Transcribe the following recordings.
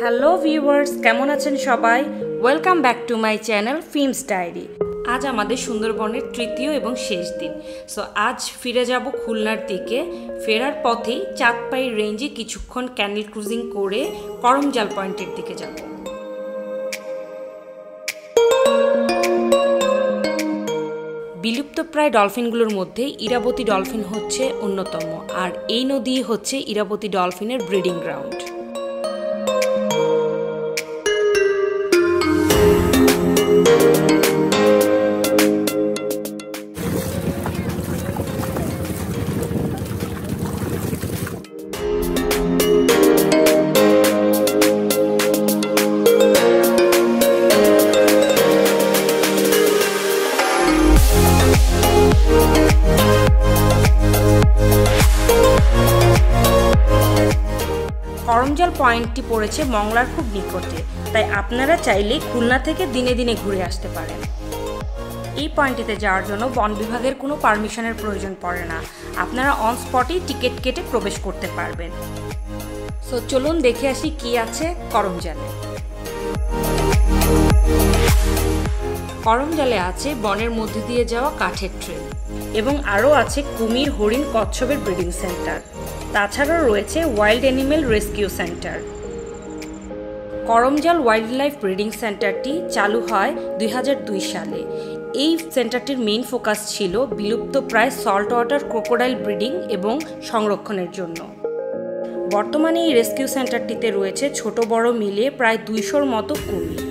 Hello viewers কেমন আছেন সবাই? Welcome back to my channel films diary আজ আমাদের সুন্দরবনের তৃতীয় এবং শেষ দিন। সো আজ ফিরে যাব খুলনার দিকে। ফেরার পথেই চাঁদপাই রেঞ্জে কিছুক্ষণ ক্যানেল ক্রুজিং করে করমজাল পয়েন্টের দিকে যাব। বিলুপ্তপ্রায় ডলফিনগুলোর মধ্যে ইরাবতী ডলফিন হচ্ছে অন্যতম, আর এই নদী হচ্ছে ইরাবতী ডলফিনের ব্রিডিং গ্রাউন্ড। করমজল পয়েন্টটি পড়েছে মংলার খুব নিকটে, তাই আপনারা চাইলে খুলনা থেকে দিনে দিনে ঘুরে আসতে পারেন। এই পয়েন্টটিতে যাওয়ার জন্য বন বিভাগের কোনো পারমিশনের প্রয়োজন পড়ে না। আপনারা অন স্পটেই টিকিট কেটে প্রবেশ করতে পারবেন। সো চলুন দেখে আসি কি আছে করমজালে। করমজালে আছে বনের মধ্যে দিয়ে যাওয়া কাঠের ট্রেন এবং আরও আছে কুমির হরিণ কচ্ছপের ব্রিডিং সেন্টার। তাছাড়াও রয়েছে wild animal rescue centre Karamjal wildlife breeding সেন্টারটি চালু হয় দুই হাজার দুই সালে। এই সেন্টারটির মেইন ফোকাস ছিল বিলুপ্ত প্রায় সল্ট ওয়াটার ক্রোকোডাইল ব্রিডিং এবং সংরক্ষণের জন্য। বর্তমানে এই রেস্কিউ সেন্টারটিতে রয়েছে ছোট বড় মিলিয়ে প্রায় দুইশোর মতো কুমির।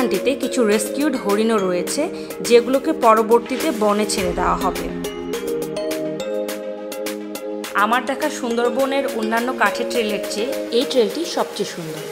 স্থানটিতে কিছু রেস্কিউড হরিণও রয়েছে, যেগুলোকে পরবর্তীতে বনে ছেড়ে দেওয়া হবে। আমার দেখা সুন্দরবনের অন্যান্য কাঠের ট্রেলের চেয়ে এই ট্রেলটি সবচেয়ে সুন্দর।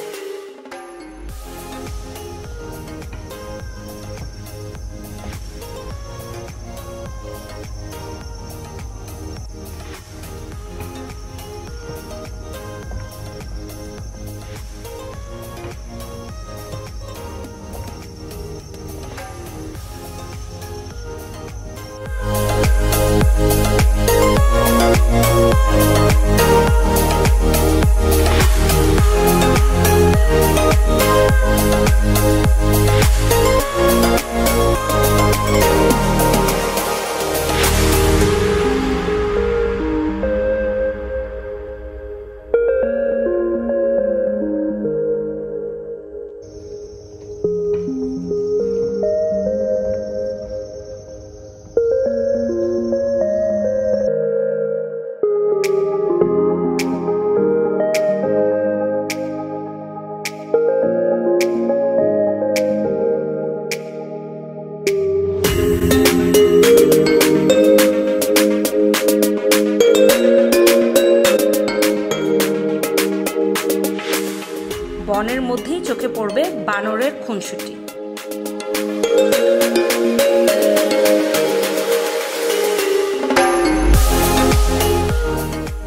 বনের মধ্যেই চোখে পড়বে বানরের খুনসুটি।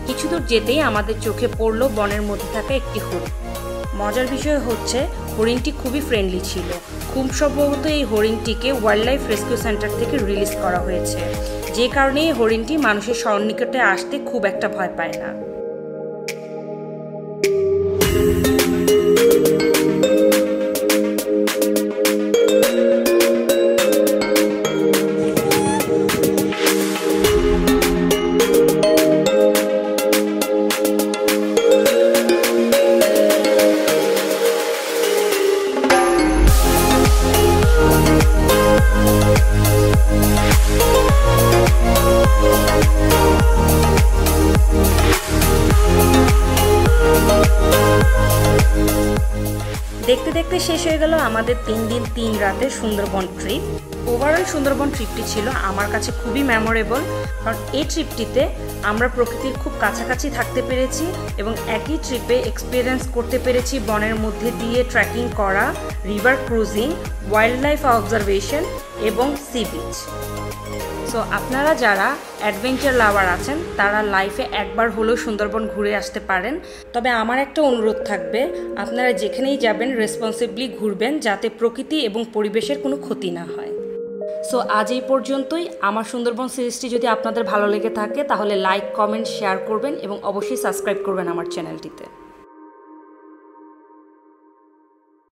কিছু দূর যেতেই আমাদের চোখে পড়ল বনের মধ্যে থাকা একটি হরিণ। মজার বিষয় হচ্ছে, হরিণটি খুবই ফ্রেন্ডলি ছিল। খুব সম্ভবত এই হরিণটিকে ওয়াইল্ড লাইফ রেস্কিউ সেন্টার থেকে রিলিজ করা হয়েছে। যে কারণে এই হরিণটি মানুষের সন্নিকটে আসতে খুব একটা ভয় পায় না। দেখতে দেখতে শেষ হয়ে গেল আমাদের তিন দিন, তিন রাতে সুন্দরবন ট্রিপ ওভারঅল সুন্দরবন ট্রিপটি ছিল আমার কাছে খুবই মেমোরেবল কারণ এই ট্রিপটিতে আমরা প্রকৃতির খুব কাছাকাছি থাকতে পেরেছি এবং একই ট্রিপে এক্সপিরিয়েন্স করতে পেরেছি বনের মধ্যে দিয়ে ট্রেকিং করা river cruising wildlife observation এবং সি বিচ সো আপনারা যারা অ্যাডভেঞ্চার লাভার আছেন, তারা লাইফে একবার হলেও সুন্দরবন ঘুরে আসতে পারেন। তবে আমার একটা অনুরোধ থাকবে, আপনারা যেখানেই যাবেন রেসপন্সিবলি ঘুরবেন, যাতে প্রকৃতি এবং পরিবেশের কোনো ক্ষতি না হয়। সো আজ এই পর্যন্তই। আমার সুন্দরবন সিরিজটি যদি আপনাদের ভালো লেগে থাকে, তাহলে লাইক কমেন্ট শেয়ার করবেন এবং অবশ্যই সাবস্ক্রাইব করবেন আমার চ্যানেলটিতে